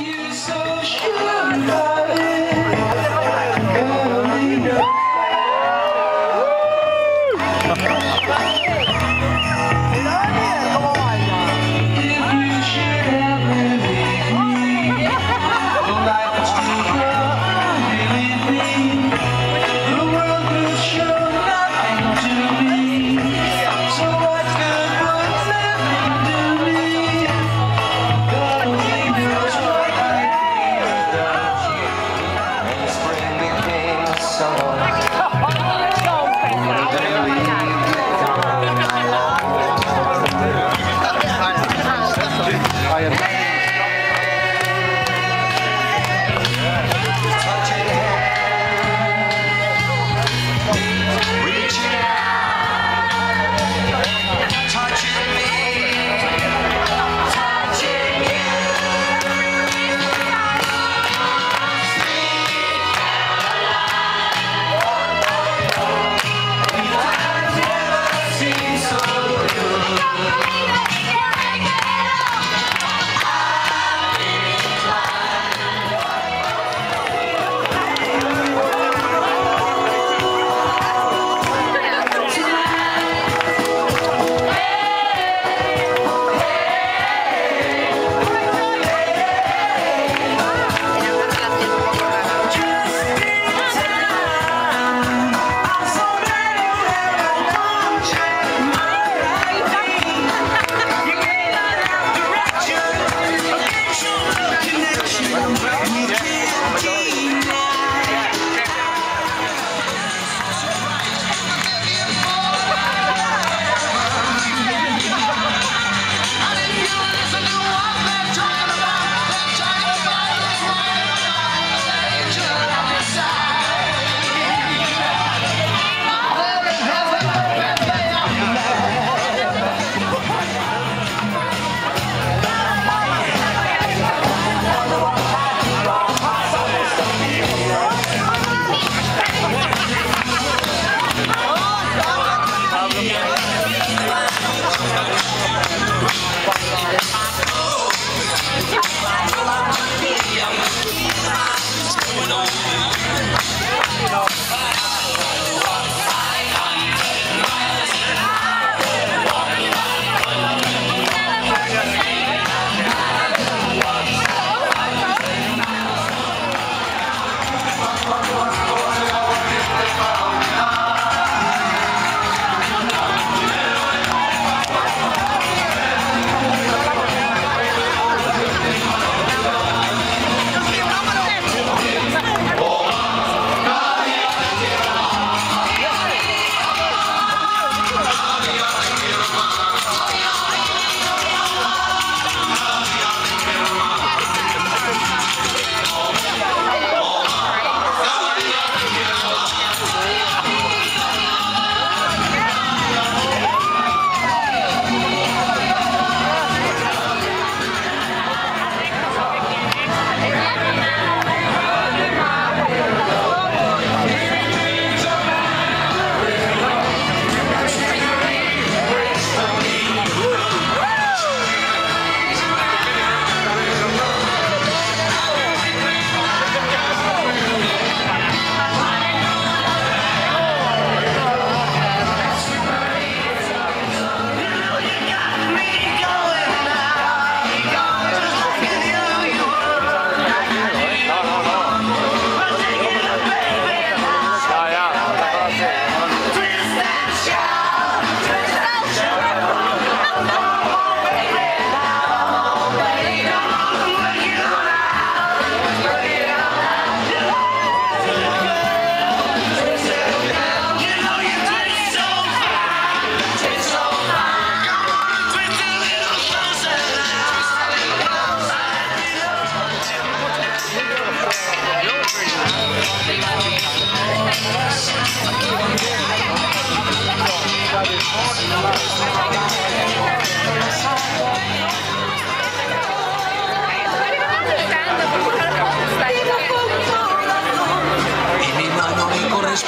you so sure about.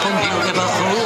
conmigo debajo